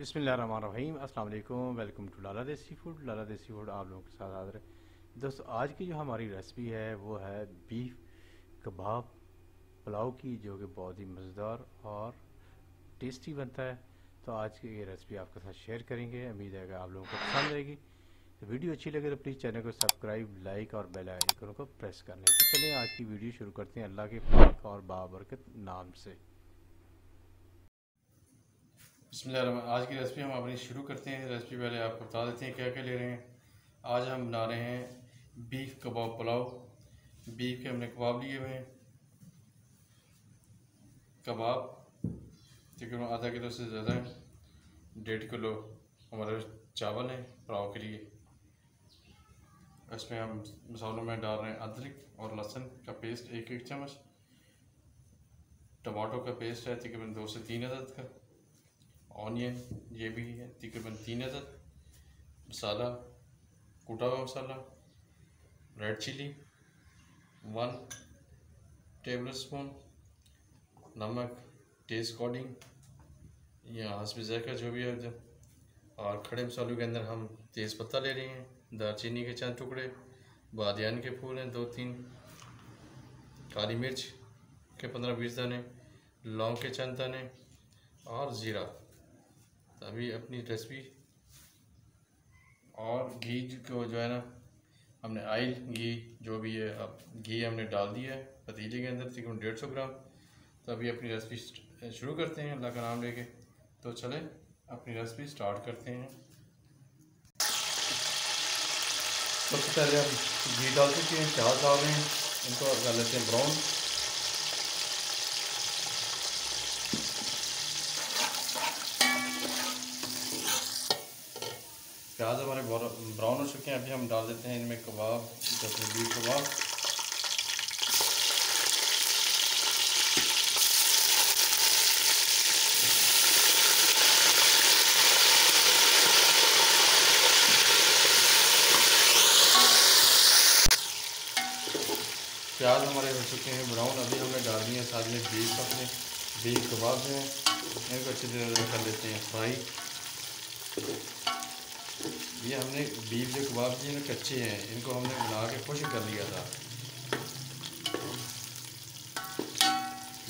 बिसमीम अस्सलाम welcome to लाला देसी फ़ूड। लाला देसी फ़ूड आप लोगों के साथ हाजिर है। दोस्तों, आज की जो हमारी रेसिपी है, वो है बीफ कबाब पुलाव की, जो कि बहुत ही मज़ेदार और टेस्टी बनता है। तो आज की ये रेसिपी आपके साथ शेयर करेंगे। उम्मीद है कि आप लोगों को पसंद आएगी। तो वीडियो अच्छी लगे तो प्लीज़ चैनल को सब्सक्राइब, लाइक और बेल आइकन को प्रेस कर लें। तो चलिए आज की वीडियो शुरू करते हैं अल्लाह के पाक और बाबरकत नाम से। बसमिल्लाह आज की रेसिपी हम अपनी शुरू करते हैं। रेसिपी पहले आपको बता देते हैं क्या क्या ले रहे हैं। आज हम बना रहे हैं बीफ कबाब पुलाव। बीफ के हमने कबाब लिए हुए हैं। कबाब तकरीबन आधा किलो से ज़्यादा है। डेढ़ किलो हमारे चावल हैं पुलाव के लिए। इसमें हम मसालों में डाल रहे हैं अदरक और लहसुन का पेस्ट एक एक चम्मच। टमाटो का पेस्ट है तकरीबन दो से तीन अदद का। ऑनियन ये भी है, तकरीबन तीन अदद। मसाला, कूटा हुआ मसाला red chilli one tablespoon नमक टेस्ट अकॉर्डिंग या हंसब ज़ायका जो भी है और खड़े मसालों के अंदर हम तेज़ पत्ता ले रहे हैं, दालचीनी के चंद टुकड़े, बादियान के फूल हैं दो तीन, काली मिर्च के पंद्रह बीस दाने, लौंग के चंद दाने, और ज़ीरा। तो अभी अपनी रेसिपी और घी को जो है ना, हमने आयल घी, जो भी है, अब घी हमने डाल दिया है, पतीले के अंदर तकरीबन डेढ़ सौ ग्राम। तो अभी अपनी रेसिपी शुरू करते हैं, अल्लाह का नाम लेके। तो चले, अपनी रेसिपी स्टार्ट करते हैं। सबसे पहले हम घी डाल चुके हैं, प्याज डाल रहे हैं, इनको कर लेते हैं ब्राउन प्याज हमारे ब्राउन हो चुके हैं अभी हम डाल देते हैं इनमें कबाब जैसे बीफ कबाब। प्याज हमारे हो चुके हैं ब्राउन, अभी हमने डाल दिए साथ में बीफ अपने। बीफ कबाब हैं। इनको अच्छी तरह कर लेते हैं फ्राई। ये हमने बीफ जो कबाब दिए ना कच्चे हैं। इनको हमने बना के खुश कर लिया था।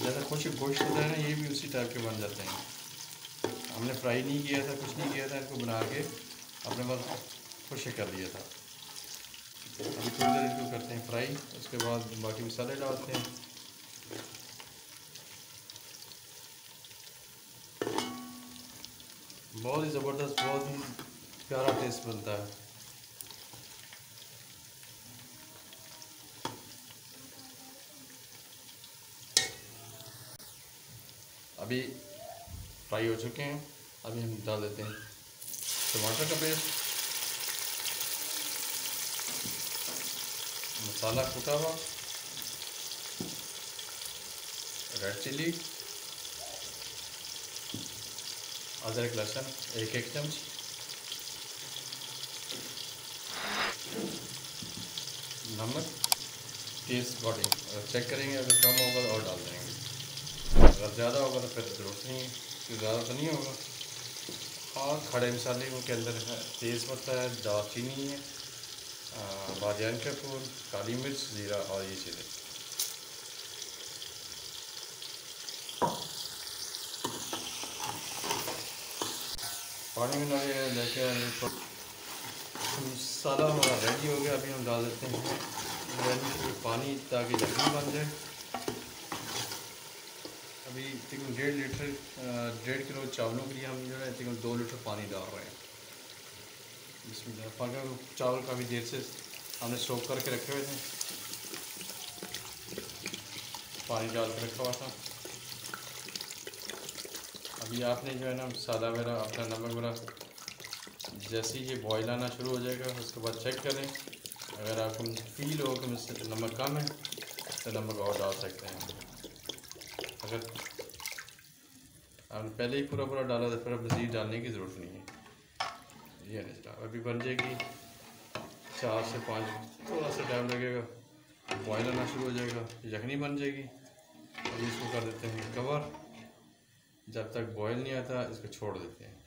जैसा खुश गोश्त होता है ना, ये भी उसी टाइप के बन जाते हैं। हमने फ्राई नहीं किया था, कुछ नहीं किया था, इनको बना के अपने पास खुश कर लिया था। अभी थोड़ी देर इनको करते हैं फ्राई उसके बाद बाकी मसाले डालते हैं। बहुत ही ज़बरदस्त, बहुत ही प्यारा टेस्ट बनता है। अभी फ्राई हो चुके हैं। अभी हम डाल देते हैं टमाटर का पेस्ट मसाला कूटा हुआ। रेड चिली अदरक लहसुन एक एक चम्मच। नमक टेस्ट अकॉर्डिंग चेक करेंगे, अगर कम होगा तो और डाल देंगे। अगर ज़्यादा होगा तो फिर ज़रूरत नहीं है ज़्यादा तो नहीं होगा। और खड़े मसाले उनके अंदर है तेज़ पत्ता है, दालचीनी है बाजान का फूल, काली मिर्च, ज़ीरा और ये चीज़ें। पानी में लेके मसाला हमारा रेडी हो गया, अभी हम डाल देते हैं। पानी ताकि जल्दी बन जाए। अभी तकरीबन डेढ़ लीटर डेढ़ किलो चावलों के लिए हम जो है तकरीबन दो लीटर पानी डाल रहे हैं। इसमें पानी चावल काफ़ी देर से हमने सोख करके रखे हुए थे। पानी डाल कर रखा हुआ था। अभी आपने जो है ना मसाला वगैरह, अपना नमक वगैरह जैसे ही ये बॉयल आना शुरू हो जाएगा, उसके बाद चेक करें। अगर आपको फील हो कि मुझसे नमक कम है तो नमक और डाल सकते हैं। अगर आपने पहले ही पूरा पूरा डाला तो फिर मज़ीद डालने की ज़रूरत नहीं है। ये नहीं अभी बन जाएगी चार से पाँच, थोड़ा सा टाइम लगेगा। बॉयल आना शुरू हो जाएगा। यखनी बन जाएगी। अभी इसको कर देते हैं कवर जब तक बॉयल नहीं आता, इसको छोड़ देते हैं।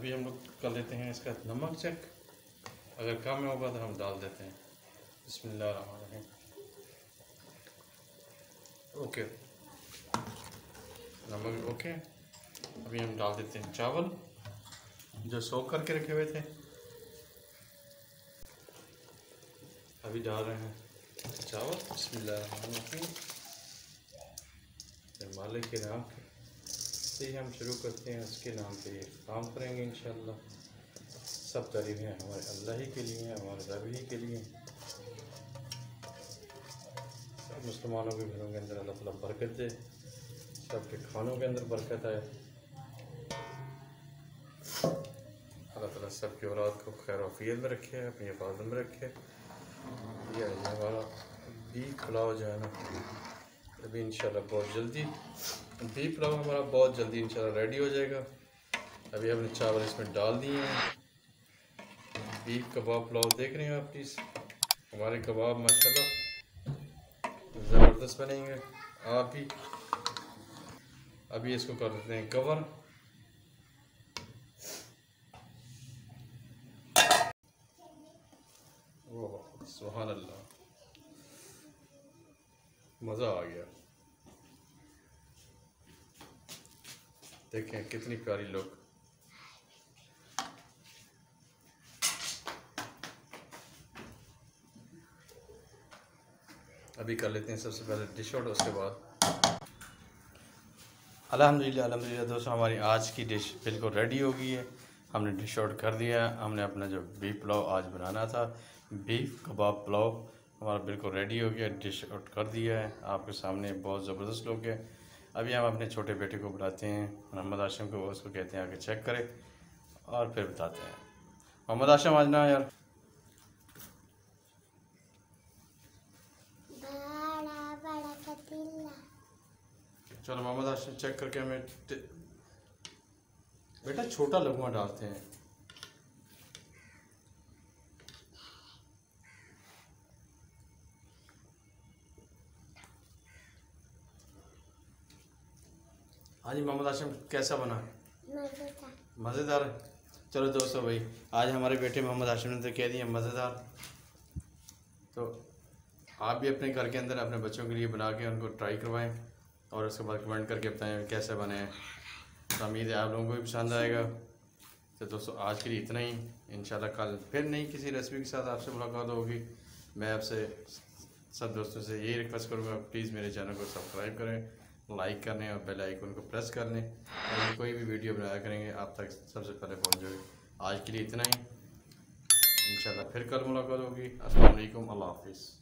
अभी हम लोग कर लेते हैं इसका नमक चेक अगर कम होगा तो हम डाल देते हैं। बिस्मिल्लाह ओके नमक ओके अभी हम डाल देते हैं चावल, जो सोख करके रखे हुए थे। अभी डाल रहे हैं चावल। बिस्मिल्लाह मालिक के नाम से ही हम शुरू करते हैं, उसके नाम पे काम करेंगे इन सब तारीफ़ें हमारे अल्लाह ही के लिए हमारे रब ही के लिए सब मुसलमानों के घरों के अंदर अल्लाह ताला बरकत दे, सबके खानों के अंदर बरकत आए। अल्लाह ताला सबकी औलाद को खैर वफियत में रखे, अपनी हिफाजत में रखे। ये हमारा बीफ पुलाव जो है ना। अभी इंशाल्लाह बहुत जल्दी बीफ पुलाव हमारा बहुत जल्दी इंशाल्लाह रेडी हो जाएगा। अभी हमने चावल इसमें डाल दिए हैं। बीफ कबाब पुलाव देख रहे हैं आप प्लीज़ हमारे कबाब, माशाल्लाह, ज़बरदस्त बनेंगे। आप भी अभी इसको कर देते हैं कवर अल्लाह। मज़ा आ गया। देखें कितनी प्यारी लुक अभी कर लेते हैं सबसे पहले डिश आउट उसके बाद। अल्हम्दुलिल्लाह अल्हम्दुलिल्लाह दोस्तों, हमारी आज की डिश बिल्कुल रेडी हो गई है। हमने डिश आउट कर दिया हमने अपना जो बीफ पुलाव आज बनाना था बीफ कबाब पुलाव, हमारा बिल्कुल रेडी हो गया डिश आउट कर दिया है। आपके सामने बहुत ज़बरदस्त लोग हैं। अभी हम अपने छोटे बेटे को बुलाते हैं मोहम्मद आशम को उसको कहते हैं आगे चेक करें और फिर बताते हैं। मोहम्मद आशम आज ना यार। चलो मोहम्मद आशम चेक करके हमें बेटा छोटा लघुआ डालते हैं। हाँ जी मोहम्मद आशम कैसा बना? मज़ेदार। है चलो दोस्तों भाई आज हमारे बेटे मोहम्मद आशम ने तो कह दिया मज़ेदार। तो आप भी अपने घर के अंदर अपने बच्चों के लिए बना के उनको ट्राई करवाएँ और उसके बाद कमेंट करके बताएँ कैसे बने हैं। तो उम्मीद है आप लोगों को भी पसंद आएगा। तो दोस्तों आज के लिए इतना ही। इन कल फिर नहीं किसी रेसिपी के साथ आपसे मुलाकात होगी। मैं आपसे सब दोस्तों से यही रिक्वेस्ट करूँगा प्लीज़ मेरे चैनल को सब्सक्राइब करें। लाइक करने और बेल आइकन को प्रेस कर लें और कोई भी वीडियो बनाया करेंगे, आप तक सबसे पहले पहुँच जाएगी आज के लिए इतना ही। इंशाल्लाह फिर कल मुलाकात होगी। अस्सलाम वालेकुम अल्लाह हाफिज़।